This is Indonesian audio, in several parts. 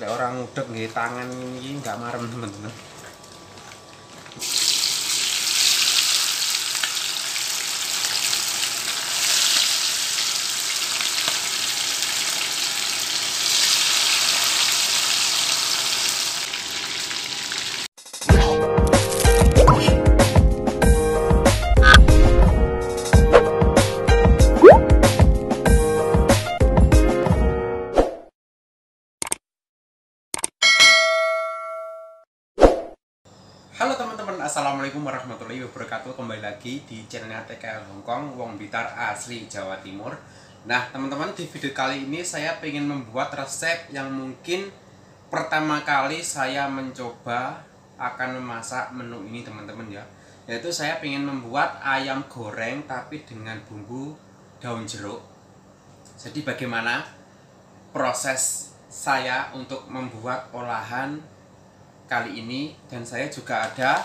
lek orang ngudek nggih tangan ini nggak marem teman-teman Halo teman-teman, Assalamualaikum warahmatullahi wabarakatuh. Kembali lagi di channelnya TKL Hongkong Wong Blitar asli Jawa Timur. Nah teman-teman di video kali ini saya ingin membuat resep yang mungkin Pertama kali saya mencoba akan memasak menu ini teman-teman ya. Yaitu saya ingin membuat ayam goreng tapi dengan bumbu daun jeruk. Jadi bagaimana proses saya untuk membuat olahan kali ini dan saya juga ada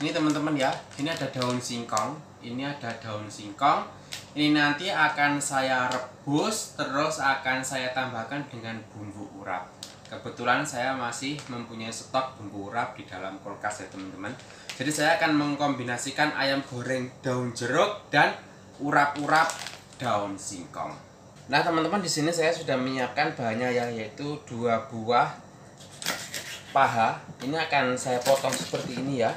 ini teman-teman ya ini ada daun singkong ini ada daun singkong. Ini nanti akan saya rebus terus akan saya tambahkan dengan bumbu urap. Kebetulan saya masih mempunyai stok bumbu urap di dalam kulkas ya teman-teman. Jadi saya akan mengkombinasikan ayam goreng daun jeruk dan urap-urap daun singkong. Nah teman-teman di sini saya sudah menyiapkan bahannya ya yaitu dua buah paha ini akan saya potong seperti ini ya.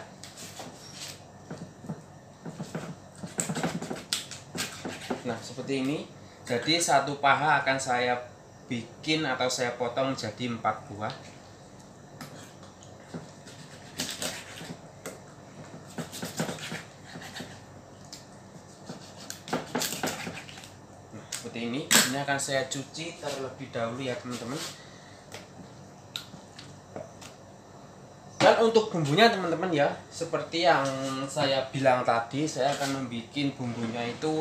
Nah seperti ini. Jadi satu paha akan saya bikin atau saya potong jadi empat buah. Nah seperti ini. Ini akan saya cuci terlebih dahulu ya teman-teman dan untuk bumbunya teman-teman ya. Seperti yang saya bilang tadi saya akan membuat bumbunya itu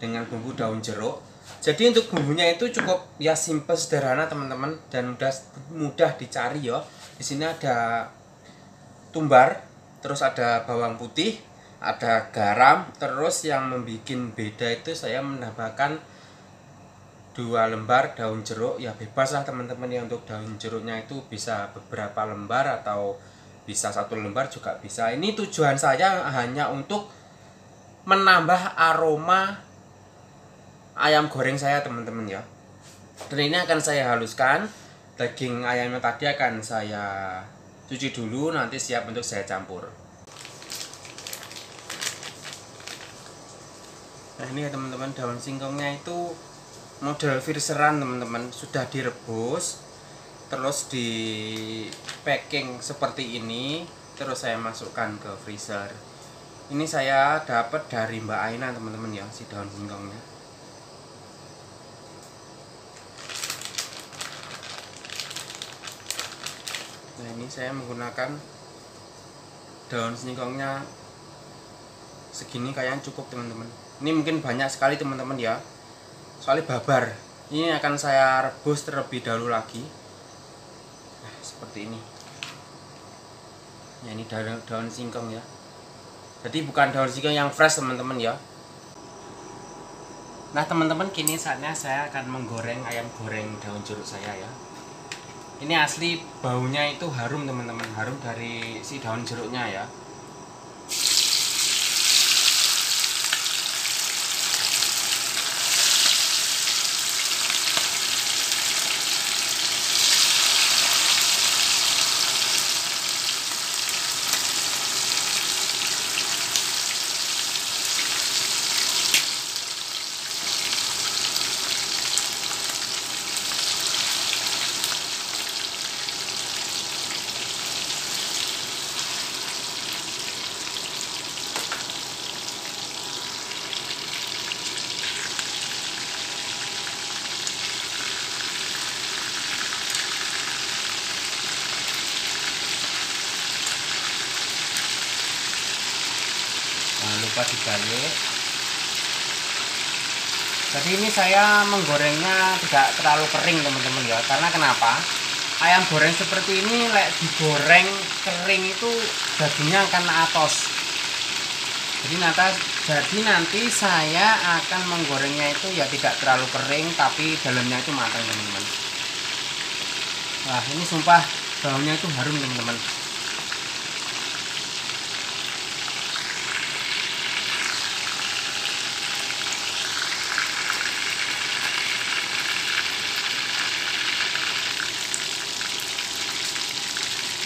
dengan bumbu daun jeruk. Jadi untuk bumbunya itu cukup ya simple sederhana teman-teman. Dan mudah mudah dicari ya. Di sini ada tumbar terus ada bawang putih ada garam. Terus yang membuat beda itu saya menambahkan dua lembar daun jeruk. Ya bebas lah teman-teman ya. Untuk daun jeruknya itu bisa beberapa lembar atau bisa satu lembar juga bisa. Ini tujuan saya hanya untuk menambah aroma ayam goreng saya teman-teman ya. Dan ini akan saya haluskan. Daging ayamnya tadi akan saya cuci dulu nanti siap untuk saya campur. Nah ini ya teman-teman daun singkongnya itu model firseran teman-teman. Sudah direbus terus di packing seperti ini terus saya masukkan ke freezer. Ini saya dapat dari Mbak Aina teman-teman ya si daun singkongnya nah ini saya menggunakan daun singkongnya segini kayaknya cukup teman-teman. Ini mungkin banyak sekali teman-teman ya. Soalnya babar. Ini akan saya rebus terlebih dahulu lagi seperti ini. Ya ini daun, daun singkong ya. Jadi bukan daun singkong yang fresh teman-teman ya. Nah teman-teman kini saatnya saya akan menggoreng ayam goreng daun jeruk saya ya. Ini asli baunya itu harum teman-teman. Harum dari si daun jeruknya ya jangan lupa dibalik. Jadi ini saya menggorengnya tidak terlalu kering teman-teman ya. Karena kenapa? Ayam goreng seperti ini lek digoreng kering itu dagingnya akan atos. Jadi nanti jadi nanti saya akan menggorengnya itu ya tidak terlalu kering tapi dalamnya itu matang teman-teman. Wah ini sumpah baunya itu harum teman-teman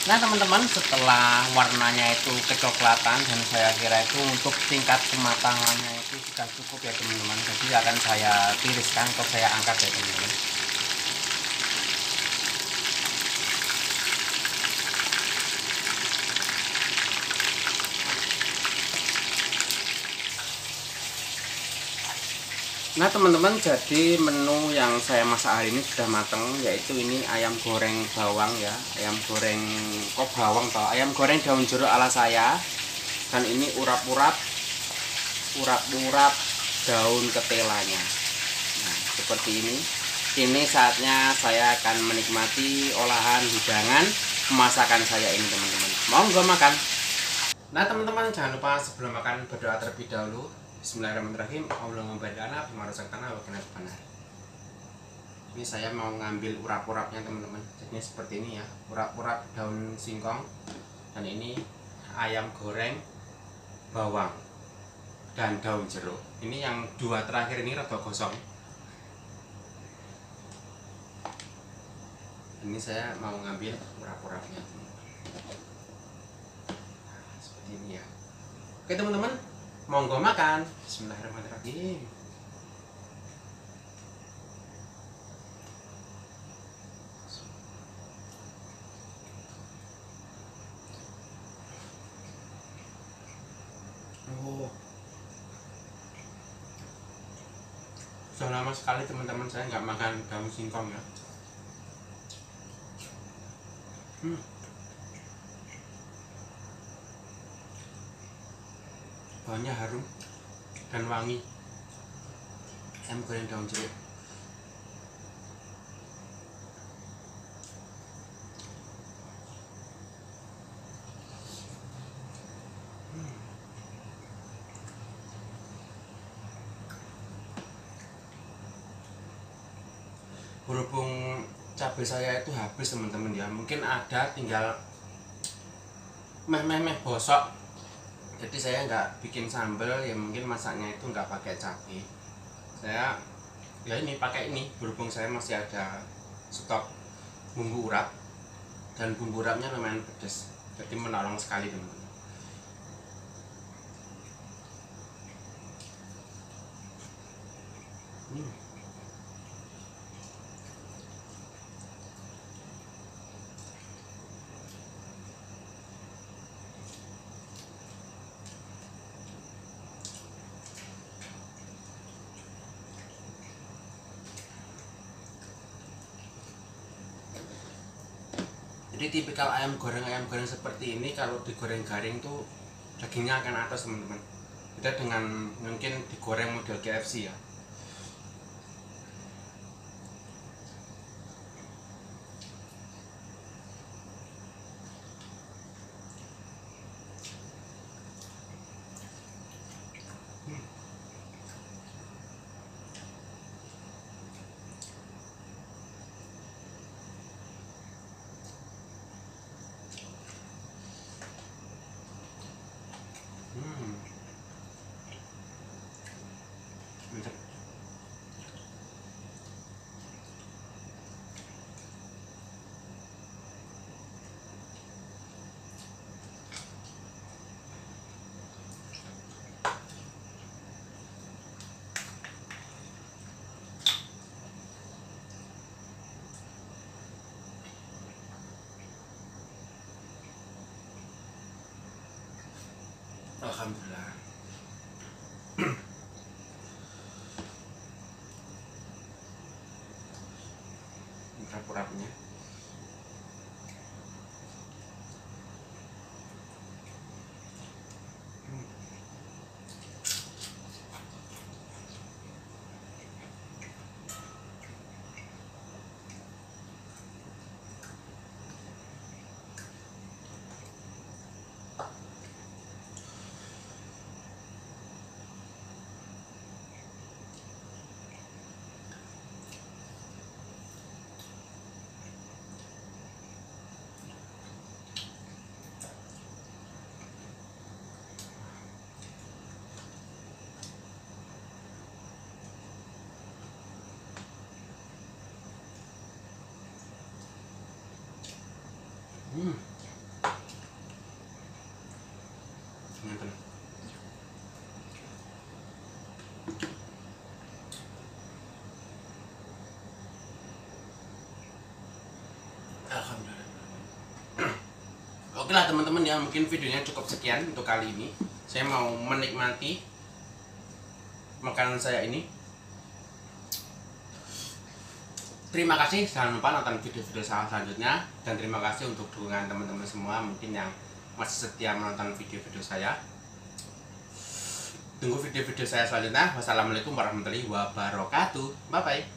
Nah teman-teman setelah warnanya itu kecoklatan dan saya kira itu untuk tingkat kematangannya itu sudah cukup ya teman-teman. Jadi akan saya tiriskan atau saya angkat ya teman-teman Nah teman-teman jadi menu yang saya masak hari ini sudah matang yaitu ini ayam goreng bawang ya. Ayam goreng kok bawang atau ayam goreng daun jeruk ala saya. Dan ini urap-urap urap-urap daun ketelanya. Nah seperti ini. Ini saatnya saya akan menikmati olahan hidangan masakan saya ini teman-teman. Mau nggak makan. Nah teman-teman jangan lupa sebelum makan berdoa terlebih dahulu Bismillahirrahmanirrahim. Allah membalikana tanah wa benar ini saya mau ngambil urap-urapnya teman-teman. Jadi seperti ini ya. Urap-urap daun singkong. Dan ini ayam goreng bawang dan daun jeruk. Ini yang dua terakhir ini rada gosong. Ini saya mau ngambil urap-urapnya seperti ini ya. Oke teman-teman monggo makan Bismillahirrahmanirrahim Oh. Sudah lama sekali teman-teman saya nggak makan daun singkong ya. Hmm. Baunya harum dan wangi. Ayam goreng daun jeruk. Berhubung cabai saya itu habis teman-teman ya. Mungkin ada tinggal meh meh meh bosok jadi saya nggak bikin sambal ya mungkin masaknya itu nggak pakai cabai. Saya ya ini pakai ini. Berhubung saya masih ada stok bumbu urap dan bumbu urapnya lumayan pedas jadi menolong sekali teman-teman hmm. Jadi tipikal ayam goreng ayam goreng seperti ini kalau digoreng garing tuh dagingnya akan atas teman-teman. Beda dengan mungkin digoreng model KFC ya Alhamdulillah. Oke lah teman-teman ya mungkin videonya cukup sekian untuk kali ini. Saya mau menikmati makanan saya ini. Terima kasih, jangan lupa nonton video-video saya selanjutnya dan terima kasih untuk dukungan teman-teman semua mungkin yang masih setia menonton video-video saya. Tunggu video-video saya selanjutnya. Wassalamualaikum warahmatullahi wabarakatuh. Bye bye.